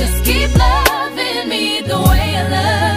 Just keep loving me the way I love